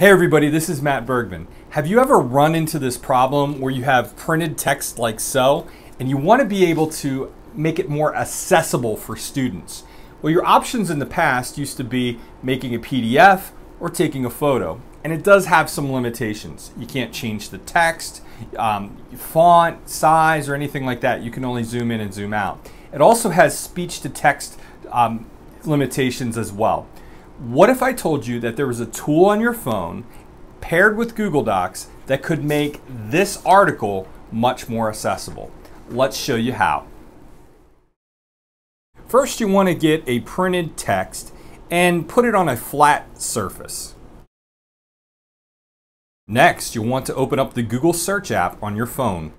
Hey everybody, this is Matt Bergman. Have you ever run into this problem where you have printed text like so, and you want to be able to make it more accessible for students? Well, your options in the past used to be making a PDF or taking a photo, and it does have some limitations. You can't change the text, um, font, size, or anything like that. You can only zoom in and zoom out. It also has speech to text um, limitations as well. What if I told you that there was a tool on your phone paired with Google Docs that could make this article much more accessible? Let's show you how. First, you want to get a printed text and put it on a flat surface. Next, you'll want to open up the Google Search app on your phone.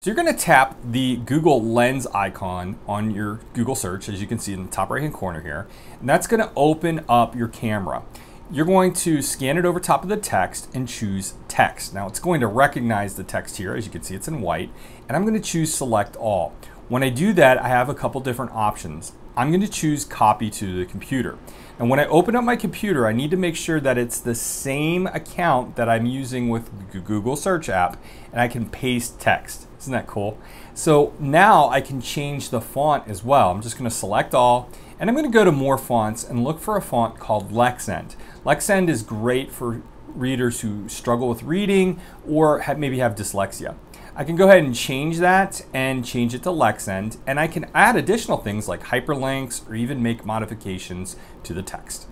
So you're going to tap the Google Lens icon on your Google search, as you can see in the top right hand corner here, and that's going to open up your camera. You're going to scan it over top of the text and choose text. Now it's going to recognize the text here, as you can see it's in white, and I'm going to choose select all. When I do that, I have a couple different options. I'm going to choose copy to the computer. And when I open up my computer, I need to make sure that it's the same account that I'm using with Google Search app and I can paste text. Isn't that cool? So now I can change the font as well. I'm just going to select all and I'm going to go to more fonts and look for a font called Lexend. Lexend is great for readers who struggle with reading or have, maybe have dyslexia. I can go ahead and change that and change it to Lexend, and I can add additional things like hyperlinks or even make modifications to the text.